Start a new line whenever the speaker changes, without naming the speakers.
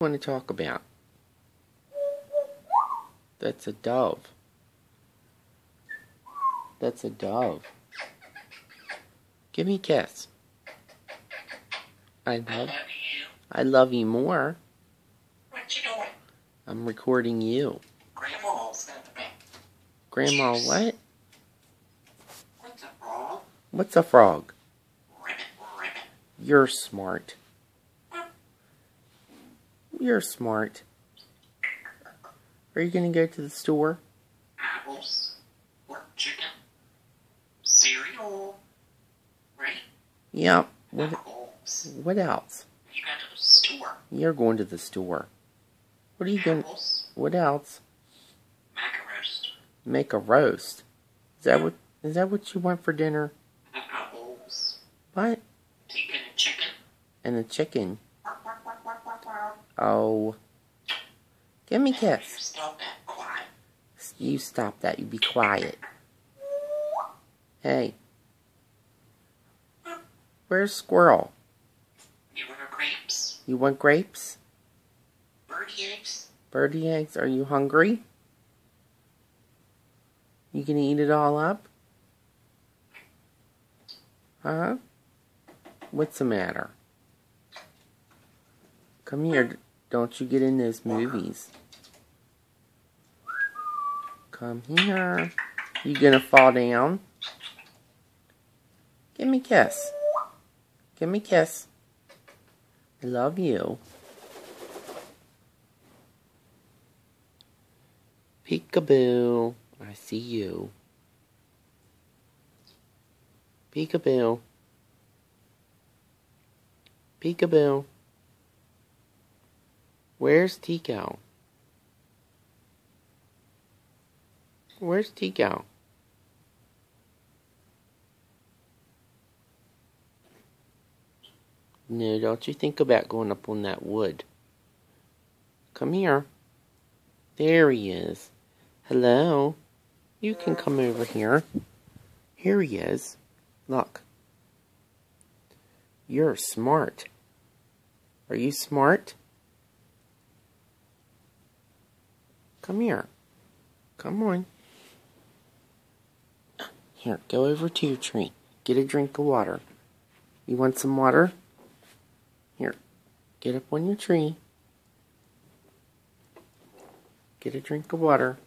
want to talk about? That's a dove. That's a dove. Give me a kiss. I love
you.
I love you more.
What you doing?
I'm recording you.
Grandma's in the back.
Grandma, what?
What's up, Rob?
What's a frog?
Ribbit, ribbit.
You're smart. You're smart. Are you gonna go to the store?
Apples. Or chicken. Cereal. Right?
Yep. What,
Apples.
what else?
You got to the store.
You're going to the store. What are you going?
Apples.
What else?
Macaroons.
Make a roast. Is that what? Is that what you want for dinner?
Apples.
What?
Chicken and chicken.
And a chicken. Oh. Give me a
You
kiss.
stop that quiet.
You stop that. You be quiet. Hey. Where's Squirrel?
You want grapes?
You want grapes?
Birdie eggs?
Birdie eggs? Are you hungry? You gonna eat it all up? Huh? What's the matter? Come here. Don't you get in those movies. Come here. You gonna fall down? Give me a kiss. Give me a kiss. I love you. Peekaboo. I see you. Peekaboo. Peekaboo. Where's Teko? Where's Teko? No, don't you think about going up on that wood. Come here. There he is. Hello. You can come over here. Here he is. Look. You're smart. Are you smart? Come here. Come on. Here, go over to your tree. Get a drink of water. You want some water? Here, get up on your tree. Get a drink of water.